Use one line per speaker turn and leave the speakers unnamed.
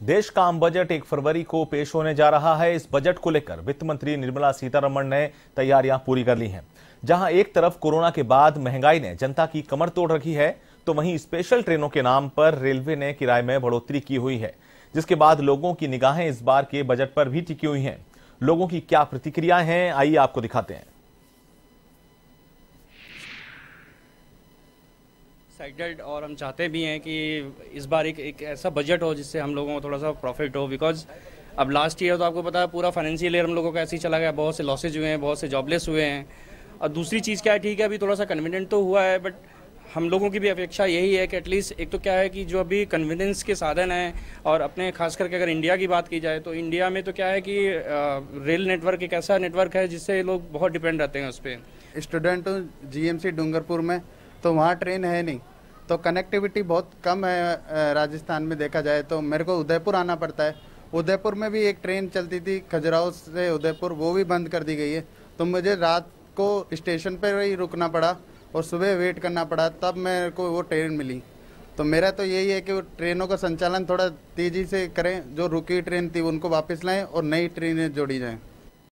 देश का आम बजट एक फरवरी को पेश होने जा रहा है। इस बजट को लेकर वित्त मंत्री निर्मला सीतारमण ने तैयारियाँ पूरी कर ली हैं। जहाँ एक तरफ़ कोरोना के बाद महँगाई ने जनता की कमर तोड़ रखी है तो वहीं स्पेशल ट्रेनों के नाम पर रेलवे ने किराए में बढ़ोतरी की हुई है, जिसके बाद लोगों की निगाहें इस बार के बजट पर भी टिकी हुई हैं। लोगों की क्या प्रतिक्रियाएँ हैं, आइए आपको दिखाते हैं।
एक्साइटेड और हम चाहते भी हैं कि इस बार एक एक ऐसा बजट हो जिससे हम लोगों को थोड़ा सा प्रॉफिट हो बिकॉज़ अब लास्ट ईयर तो आपको पता है पूरा फाइनेंशियल ईयर हम लोगों का ऐसे ही चला गया, बहुत से लॉसेज हुए हैं, बहुत से जॉबलेस हुए हैं। और दूसरी चीज़ क्या है, ठीक है, अभी थोड़ा सा कन्वीनियंट तो हुआ है बट हम लोगों की भी अपेक्षा यही है कि एटलीस्ट एक तो क्या है कि जो अभी कन्वीनियंस के साधन हैं और अपने खास करके अगर इंडिया की बात की जाए तो इंडिया में तो क्या है कि रेल नेटवर्क एक ऐसा नेटवर्क है जिससे लोग बहुत डिपेंड रहते हैं उस पर
स्टूडेंट हूँ जीएमसी डूंगरपुर में तो वहाँ ट्रेन है नहीं। तो कनेक्टिविटी बहुत कम है राजस्थान में देखा जाए तो। मेरे को उदयपुर आना पड़ता है। उदयपुर में भी एक ट्रेन चलती थी खजुराहो से उदयपुर, वो भी बंद कर दी गई है। तो मुझे रात को स्टेशन पर ही रुकना पड़ा और सुबह वेट करना पड़ा, तब मेरे को वो ट्रेन मिली। तो मेरा तो यही है कि वो ट्रेनों का संचालन थोड़ा तेज़ी से करें, जो रुकी ट्रेन थी उनको वापस लाएँ और नई ट्रेनें जोड़ी जाएँ।